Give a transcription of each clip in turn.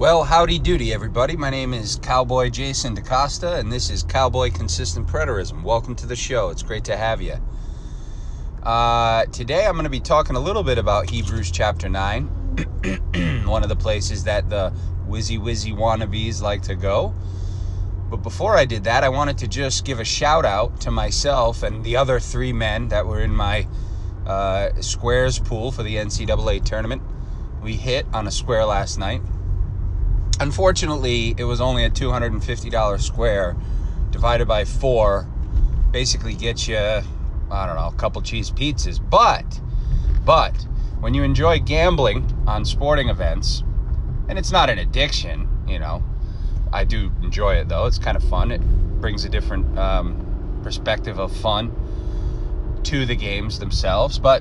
Well, howdy doody, everybody. My name is Cowboy Jason DeCosta, and this is Cowboy Consistent Preterism. Welcome to the show. It's great to have you. Uh, today, I'm going to be talking a little bit about Hebrews chapter 9, one of the places that the whizzy whizzy wannabes like to go. But before I did that, I wanted to just give a shout out to myself and the other three men that were in my uh, squares pool for the NCAA tournament. We hit on a square last night Unfortunately, it was only a $250 square divided by four. Basically, gets you, I don't know, a couple cheese pizzas. But, but, when you enjoy gambling on sporting events, and it's not an addiction, you know, I do enjoy it though. It's kind of fun. It brings a different um, perspective of fun to the games themselves. But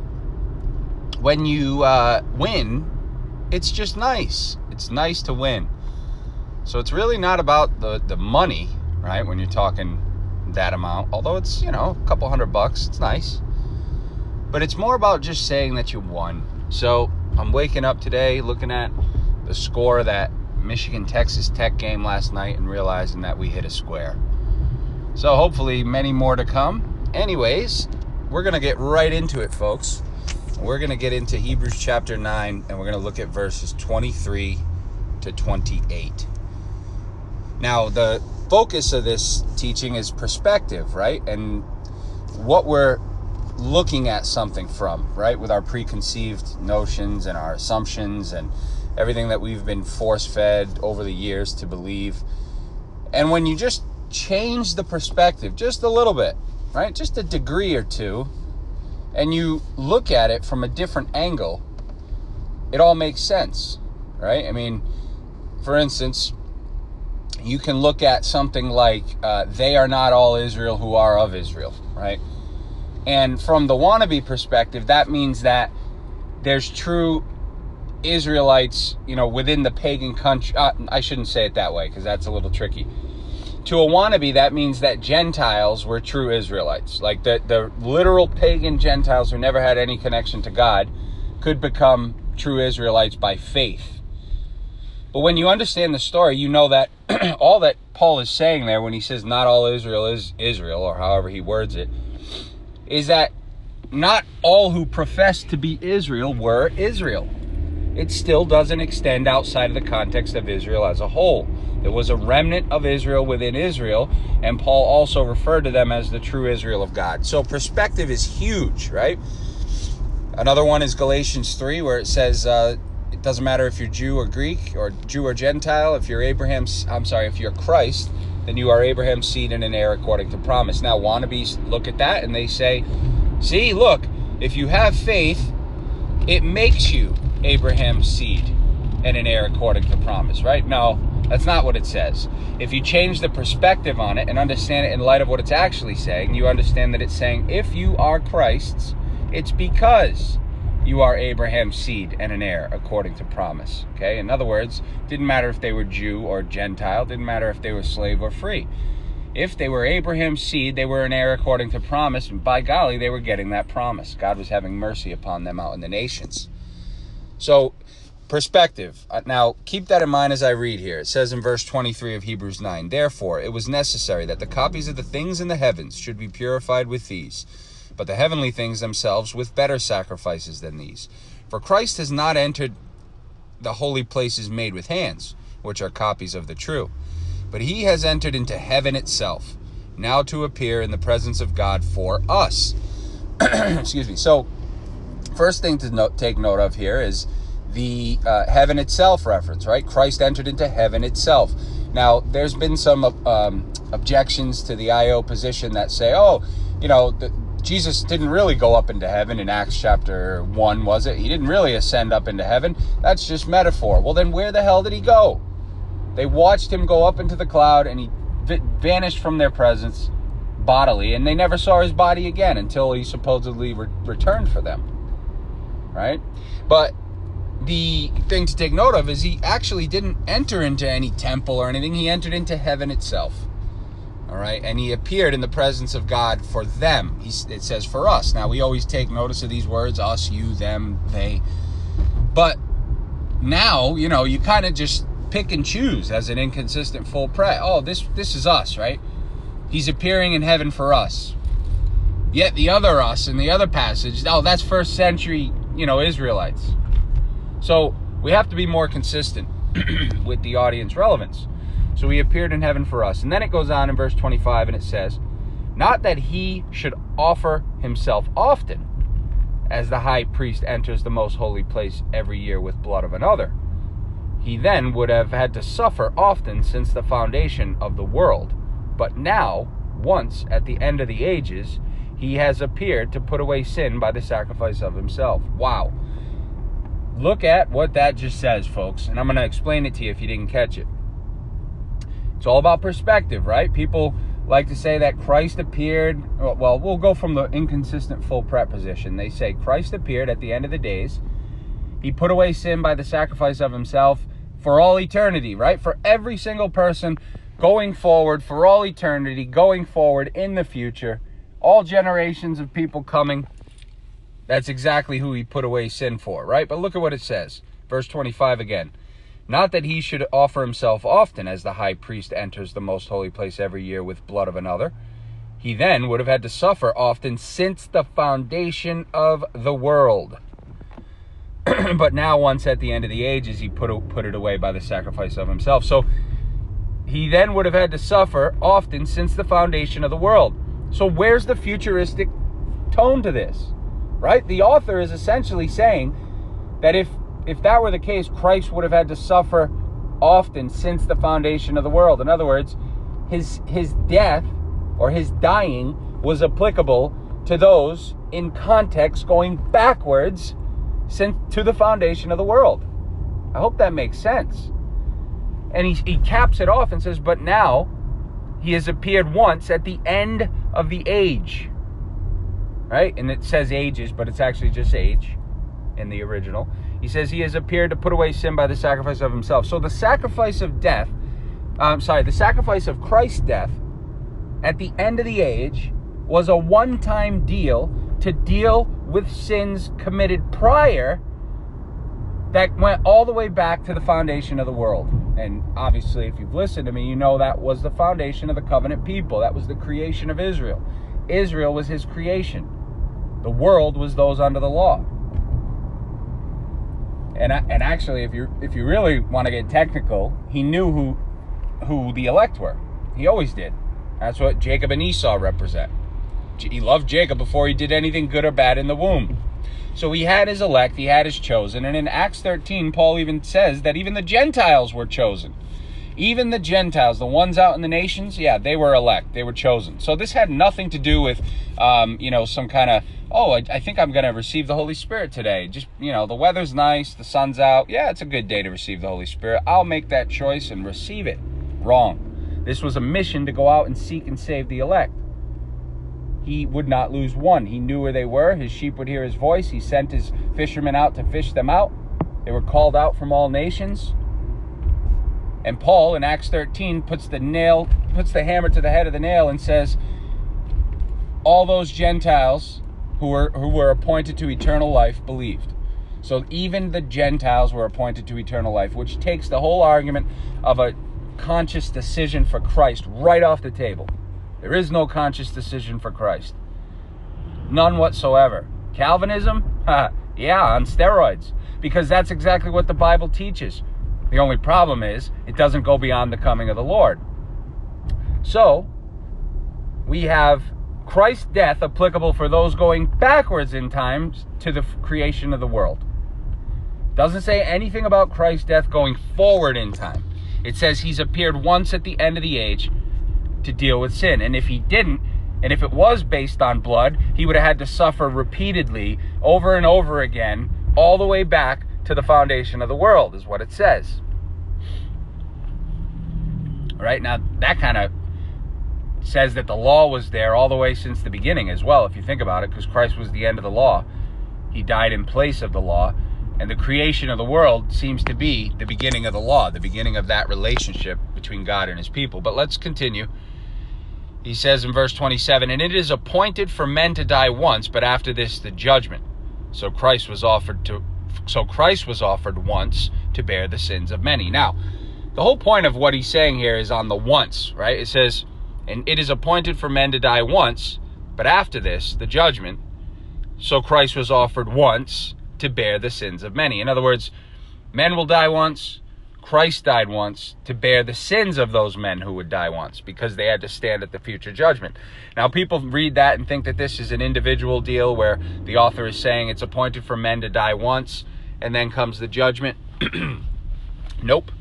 when you uh, win, it's just nice. It's nice to win. So it's really not about the, the money, right? When you're talking that amount, although it's, you know, a couple hundred bucks, it's nice. But it's more about just saying that you won. So I'm waking up today looking at the score of that Michigan Texas Tech game last night and realizing that we hit a square. So hopefully, many more to come. Anyways, we're going to get right into it, folks. We're going to get into Hebrews chapter 9 and we're going to look at verses 23 to 28. Now, the focus of this teaching is perspective, right? And what we're looking at something from, right? With our preconceived notions and our assumptions and everything that we've been force fed over the years to believe. And when you just change the perspective just a little bit, right? Just a degree or two, and you look at it from a different angle, it all makes sense, right? I mean, for instance, you can look at something like uh, they are not all Israel who are of Israel, right? And from the wannabe perspective, that means that there's true Israelites, you know, within the pagan country. Uh, I shouldn't say it that way because that's a little tricky. To a wannabe, that means that Gentiles were true Israelites. Like the, the literal pagan Gentiles who never had any connection to God could become true Israelites by faith but when you understand the story, you know that all that Paul is saying there when he says not all Israel is Israel, or however he words it, is that not all who profess to be Israel were Israel. It still doesn't extend outside of the context of Israel as a whole. There was a remnant of Israel within Israel, and Paul also referred to them as the true Israel of God. So perspective is huge, right? Another one is Galatians 3, where it says, uh, it doesn't matter if you're Jew or Greek or Jew or Gentile. If you're Abraham's, I'm sorry, if you're Christ, then you are Abraham's seed and an heir according to promise. Now, wannabes look at that and they say, see, look, if you have faith, it makes you Abraham's seed and an heir according to promise, right? No, that's not what it says. If you change the perspective on it and understand it in light of what it's actually saying, you understand that it's saying if you are Christ's, it's because you are Abraham's seed and an heir according to promise. Okay? In other words, didn't matter if they were Jew or Gentile, didn't matter if they were slave or free. If they were Abraham's seed, they were an heir according to promise, and by golly, they were getting that promise. God was having mercy upon them out in the nations. So, perspective. Uh, now, keep that in mind as I read here. It says in verse 23 of Hebrews 9 Therefore, it was necessary that the copies of the things in the heavens should be purified with these but the heavenly things themselves with better sacrifices than these. For Christ has not entered the holy places made with hands, which are copies of the true, but he has entered into heaven itself, now to appear in the presence of God for us. Excuse me. So, first thing to note, take note of here is the uh, heaven itself reference, right? Christ entered into heaven itself. Now, there's been some um, objections to the IO position that say, oh, you know, the, Jesus didn't really go up into heaven in Acts chapter 1, was it? He didn't really ascend up into heaven. That's just metaphor. Well, then where the hell did he go? They watched him go up into the cloud and he vanished from their presence bodily, and they never saw his body again until he supposedly re- returned for them. Right? But the thing to take note of is he actually didn't enter into any temple or anything, he entered into heaven itself. All right, and he appeared in the presence of God for them. He, it says for us. Now we always take notice of these words: us, you, them, they. But now, you know, you kind of just pick and choose as an inconsistent full pret. Oh, this this is us, right? He's appearing in heaven for us. Yet the other us in the other passage, oh, that's first century, you know, Israelites. So we have to be more consistent with the audience relevance. So he appeared in heaven for us. And then it goes on in verse 25 and it says, Not that he should offer himself often, as the high priest enters the most holy place every year with blood of another. He then would have had to suffer often since the foundation of the world. But now, once at the end of the ages, he has appeared to put away sin by the sacrifice of himself. Wow. Look at what that just says, folks. And I'm going to explain it to you if you didn't catch it. It's all about perspective, right? People like to say that Christ appeared. Well, we'll go from the inconsistent full preposition. They say Christ appeared at the end of the days. He put away sin by the sacrifice of himself for all eternity, right? For every single person going forward, for all eternity, going forward in the future, all generations of people coming. That's exactly who he put away sin for, right? But look at what it says. Verse 25 again. Not that he should offer himself often as the high priest enters the most holy place every year with blood of another. He then would have had to suffer often since the foundation of the world. but now, once at the end of the ages, he put, put it away by the sacrifice of himself. So he then would have had to suffer often since the foundation of the world. So, where's the futuristic tone to this? Right? The author is essentially saying that if if that were the case, Christ would have had to suffer often since the foundation of the world. In other words, his his death or his dying was applicable to those in context going backwards since to the foundation of the world. I hope that makes sense. And he, he caps it off and says, But now he has appeared once at the end of the age. Right? And it says ages, but it's actually just age in the original. He says he has appeared to put away sin by the sacrifice of himself. So the sacrifice of death, I'm sorry, the sacrifice of Christ's death at the end of the age was a one time deal to deal with sins committed prior that went all the way back to the foundation of the world. And obviously, if you've listened to me, you know that was the foundation of the covenant people. That was the creation of Israel. Israel was his creation. The world was those under the law. And and actually, if you if you really want to get technical, he knew who who the elect were. He always did. That's what Jacob and Esau represent. He loved Jacob before he did anything good or bad in the womb. So he had his elect, he had his chosen. And in Acts 13, Paul even says that even the Gentiles were chosen. Even the Gentiles, the ones out in the nations, yeah, they were elect, they were chosen. So this had nothing to do with, um, you know, some kind of, oh, I, I think I'm going to receive the Holy Spirit today. Just, you know, the weather's nice, the sun's out. Yeah, it's a good day to receive the Holy Spirit. I'll make that choice and receive it. Wrong. This was a mission to go out and seek and save the elect he would not lose one. He knew where they were. His sheep would hear his voice. He sent his fishermen out to fish them out. They were called out from all nations. And Paul in Acts 13 puts the nail, puts the hammer to the head of the nail and says, All those Gentiles who were who were appointed to eternal life believed. So even the Gentiles were appointed to eternal life, which takes the whole argument of a conscious decision for Christ right off the table. There is no conscious decision for Christ. None whatsoever. Calvinism? yeah, on steroids. Because that's exactly what the Bible teaches. The only problem is it doesn't go beyond the coming of the Lord. So, we have Christ's death applicable for those going backwards in time to the creation of the world. Doesn't say anything about Christ's death going forward in time. It says he's appeared once at the end of the age to deal with sin. And if he didn't, and if it was based on blood, he would have had to suffer repeatedly over and over again, all the way back to the foundation of the world, is what it says. Right now, that kind of says that the law was there all the way since the beginning as well, if you think about it, because Christ was the end of the law. He died in place of the law. And the creation of the world seems to be the beginning of the law, the beginning of that relationship between God and his people. But let's continue. He says in verse 27, And it is appointed for men to die once, but after this the judgment. So Christ was offered to so Christ was offered once to bear the sins of many. Now, the whole point of what he's saying here is on the once, right? It says, and it is appointed for men to die once, but after this, the judgment. So Christ was offered once to bear the sins of many. In other words, men will die once, Christ died once to bear the sins of those men who would die once because they had to stand at the future judgment. Now, people read that and think that this is an individual deal where the author is saying it's appointed for men to die once and then comes the judgment. nope.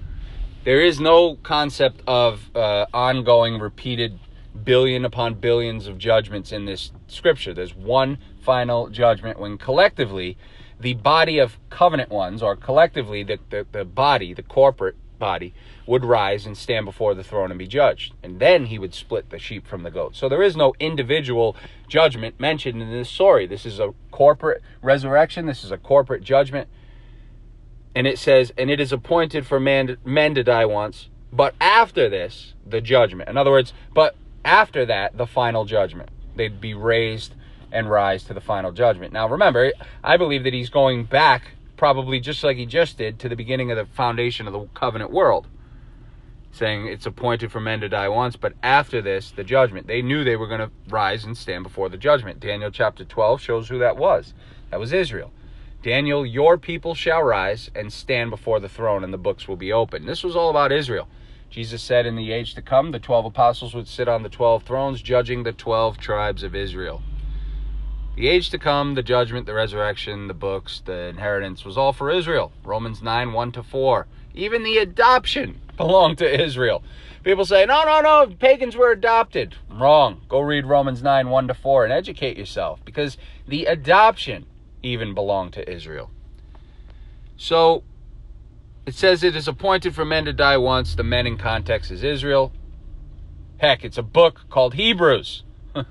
There is no concept of uh, ongoing, repeated billion upon billions of judgments in this scripture. There's one final judgment when collectively the body of covenant ones, or collectively the, the, the body, the corporate body, would rise and stand before the throne and be judged. And then he would split the sheep from the goats. So there is no individual judgment mentioned in this story. This is a corporate resurrection, this is a corporate judgment. And it says, and it is appointed for man, men to die once, but after this, the judgment. In other words, but after that, the final judgment. They'd be raised and rise to the final judgment. Now, remember, I believe that he's going back, probably just like he just did, to the beginning of the foundation of the covenant world, saying it's appointed for men to die once, but after this, the judgment. They knew they were going to rise and stand before the judgment. Daniel chapter 12 shows who that was. That was Israel. Daniel, your people shall rise and stand before the throne, and the books will be open. This was all about Israel. Jesus said in the age to come, the 12 apostles would sit on the 12 thrones, judging the 12 tribes of Israel. The age to come, the judgment, the resurrection, the books, the inheritance was all for Israel. Romans 9 1 to 4. Even the adoption belonged to Israel. People say, no, no, no, pagans were adopted. Wrong. Go read Romans 9 1 to 4 and educate yourself because the adoption even belonged to Israel. So it says it is appointed for men to die once. The men in context is Israel. Heck, it's a book called Hebrews.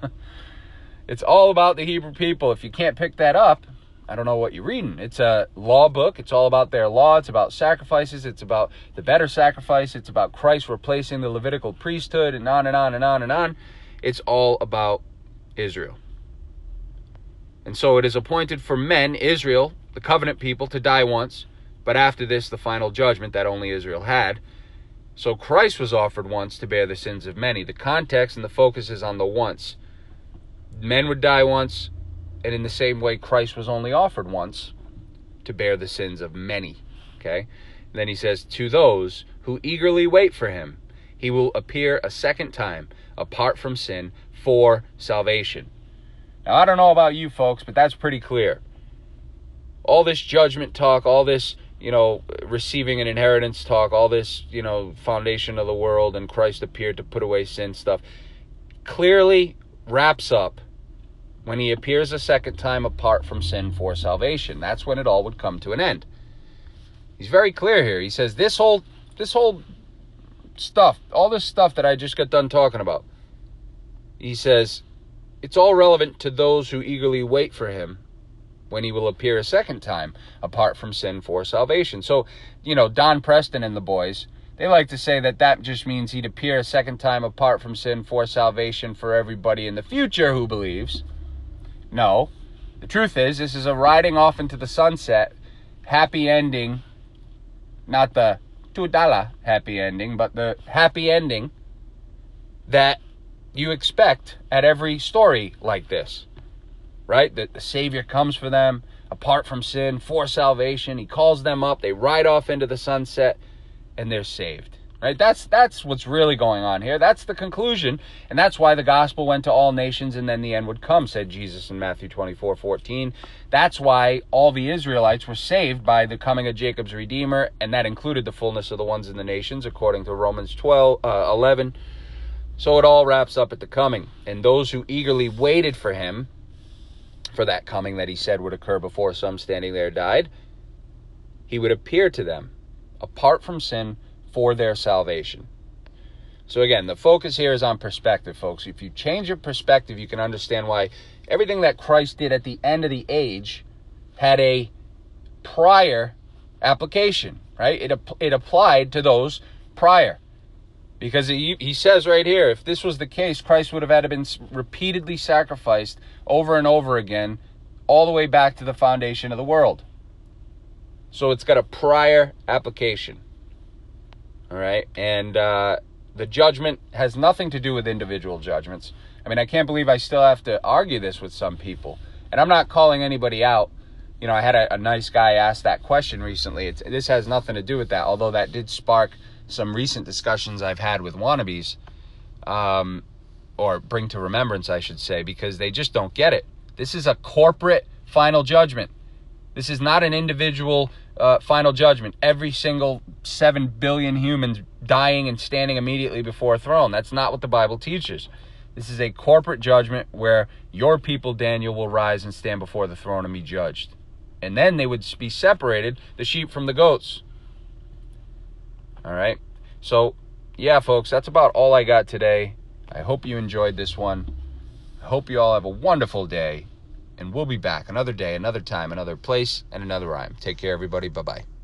It's all about the Hebrew people. If you can't pick that up, I don't know what you're reading. It's a law book. It's all about their law. It's about sacrifices. It's about the better sacrifice. It's about Christ replacing the Levitical priesthood and on and on and on and on. It's all about Israel. And so it is appointed for men, Israel, the covenant people, to die once, but after this, the final judgment that only Israel had. So Christ was offered once to bear the sins of many. The context and the focus is on the once men would die once, and in the same way, Christ was only offered once to bear the sins of many. Okay? And then he says, To those who eagerly wait for him, he will appear a second time, apart from sin, for salvation. Now, I don't know about you folks, but that's pretty clear. All this judgment talk, all this, you know, receiving an inheritance talk, all this, you know, foundation of the world and Christ appeared to put away sin stuff, clearly wraps up when he appears a second time apart from sin for salvation. That's when it all would come to an end. He's very clear here. He says this whole this whole stuff, all this stuff that I just got done talking about. He says it's all relevant to those who eagerly wait for him when he will appear a second time apart from sin for salvation. So, you know, Don Preston and the boys, they like to say that that just means he'd appear a second time apart from sin for salvation for everybody in the future who believes. No. The truth is, this is a riding off into the sunset, happy ending, not the Tudala happy ending, but the happy ending that you expect at every story like this. Right? That the Savior comes for them apart from sin for salvation. He calls them up, they ride off into the sunset, and they're saved. Right? That's that's what's really going on here. That's the conclusion, and that's why the gospel went to all nations and then the end would come, said Jesus in Matthew 24, 14. That's why all the Israelites were saved by the coming of Jacob's Redeemer, and that included the fullness of the ones in the nations, according to Romans 12, uh, 11. So it all wraps up at the coming. And those who eagerly waited for him, for that coming that he said would occur before some standing there died, he would appear to them apart from sin for their salvation. So, again, the focus here is on perspective, folks. If you change your perspective, you can understand why everything that Christ did at the end of the age had a prior application, right? It, it applied to those prior. Because he, he says right here, if this was the case, Christ would have had to been repeatedly sacrificed over and over again, all the way back to the foundation of the world. So it's got a prior application. All right. And uh, the judgment has nothing to do with individual judgments. I mean, I can't believe I still have to argue this with some people. And I'm not calling anybody out. You know, I had a, a nice guy ask that question recently. It's, this has nothing to do with that, although that did spark some recent discussions I've had with wannabes, um, or bring to remembrance, I should say, because they just don't get it. This is a corporate final judgment. This is not an individual uh, final judgment. Every single 7 billion humans dying and standing immediately before a throne. That's not what the Bible teaches. This is a corporate judgment where your people, Daniel, will rise and stand before the throne and be judged. And then they would be separated, the sheep from the goats. All right. So, yeah, folks, that's about all I got today. I hope you enjoyed this one. I hope you all have a wonderful day. And we'll be back another day, another time, another place, and another rhyme. Take care, everybody. Bye bye.